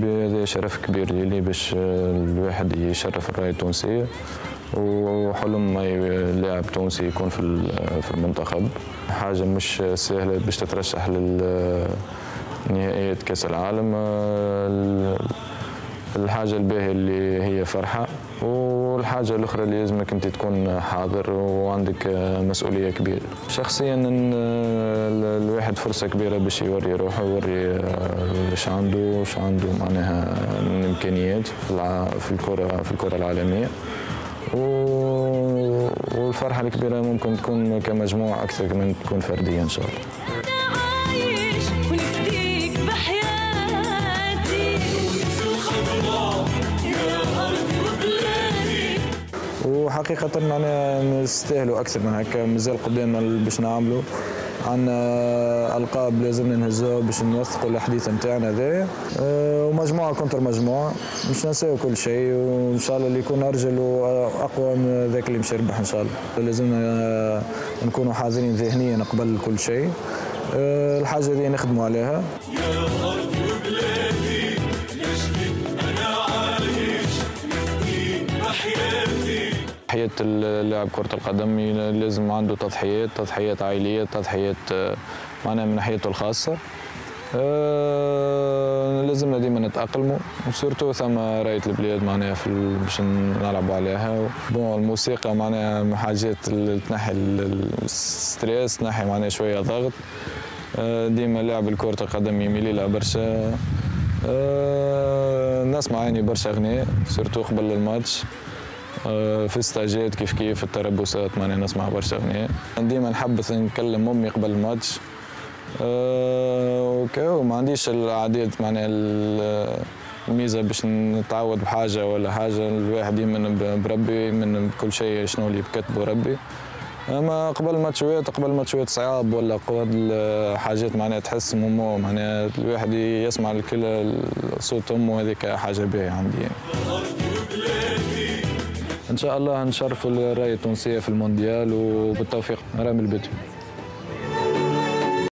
هذا شرف كبير لي باش الواحد يشرف الرايه التونسيه وحلم لاعب تونسي يكون في في المنتخب. حاجة مش سهلة باش تترشح لنهائيات كأس العالم الحاجة الباهية اللي هي فرحة والحاجة الأخرى اللي لازمك أنت تكون حاضر وعندك مسؤولية كبيرة. شخصيا الواحد فرصة كبيرة باش يوري روحه ويوري إيش عنده واش عنده معناها من امكانيات في الكرة في الكرة العالمية. والفرحة الكبيرة ممكن تكون كمجموعة أكثر من تكون فردية إن شاء الله. وحقيقة أنا نستاهلوا أكثر من هكا مازال قدامنا باش نعملوا عندنا ألقاب لازم نهزوها باش نوثقوا الحديث نتاعنا هذايا أه ومجموعة كونتر مجموعة مش ننساو كل شيء وإن شاء الله اللي يكون أرجل وأقوى من ذاك اللي مش يربح إن شاء الله. لازمنا نكونوا حاضرين ذهنيا قبل كل شيء. الحاجة دي نخدموا عليها. تضحية اللاعب كرة القدم لازم عنده تضحيات تضحيات عائلية تضحيات معناها من ناحيته الخاصة. أه لازمنا ديما نتأقلموا. و surtout ثم راية البلاد معناها باش نلعبوا عليها. bon الموسيقى معناها من حاجات تنحي ال stress تنحي معناها شوية ضغط. أه ديما لاعب كرة القدم يميل لها برشا. أه نسمع يعني برشا أغنية surtout قبل الماتش. في الستاجات كيف كيف التربصات ماني نسمع برشا أغنية. ديما نحب نكلم أمي قبل الماتش. OK وما عنديش العادات معناها الميزة باش نتعود بحاجة ولا حاجة. الواحد يمن بربي من كل شيء شنو اللي بكتبه ربي. أما قبل ماتشوات قبل ماتشوات صعاب ولا قبل حاجات معناها تحس مو معناها الواحد يسمع الكل صوت أمه هذيك حاجة باهيه عندي. يعني. إن شاء الله نشرفوا الرايه التونسية في المونديال وبالتوفيق. رامي البدوي